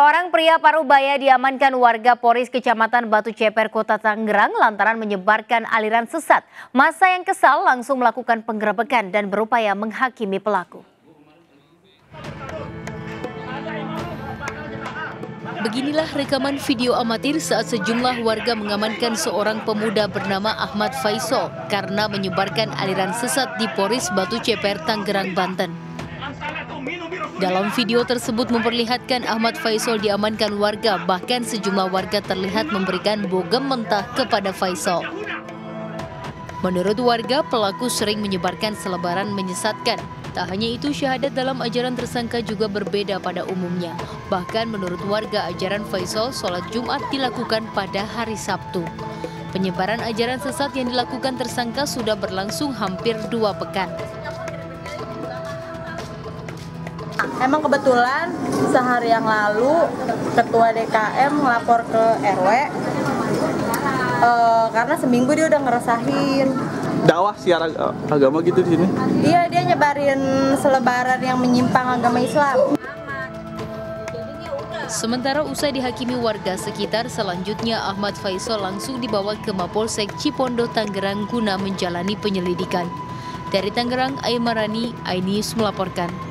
Seorang pria Parubaya diamankan warga Poris Kecamatan Batu Ceper, Kota Tangerang lantaran menyebarkan aliran sesat. Masa yang kesal langsung melakukan penggerebekan dan berupaya menghakimi pelaku. Beginilah rekaman video amatir saat sejumlah warga mengamankan seorang pemuda bernama Ahmad Faisal karena menyebarkan aliran sesat di Poris Batu Ceper, Tangerang, Banten. Dalam video tersebut memperlihatkan Ahmad Faisal diamankan warga, bahkan sejumlah warga terlihat memberikan bogem mentah kepada Faisal. Menurut warga, pelaku sering menyebarkan selebaran menyesatkan. Tak hanya itu, syahadat dalam ajaran tersangka juga berbeda pada umumnya. Bahkan menurut warga, ajaran Faisal, sholat Jumat dilakukan pada hari Sabtu. Penyebaran ajaran sesat yang dilakukan tersangka sudah berlangsung hampir dua pekan. Emang kebetulan sehari yang lalu ketua DKM ngelapor ke RW uh, eh, karena seminggu dia udah ngeresahin dakwah siar agama gitu di sini? Iya dia nyebarin selebaran yang menyimpang agama Islam. Sementara usai dihakimi warga sekitar, selanjutnya Ahmad Faisal langsung dibawa ke Mapolsek Cipondo, Tangerang guna menjalani penyelidikan. Dari Tangerang, Aimarani, Ainius melaporkan.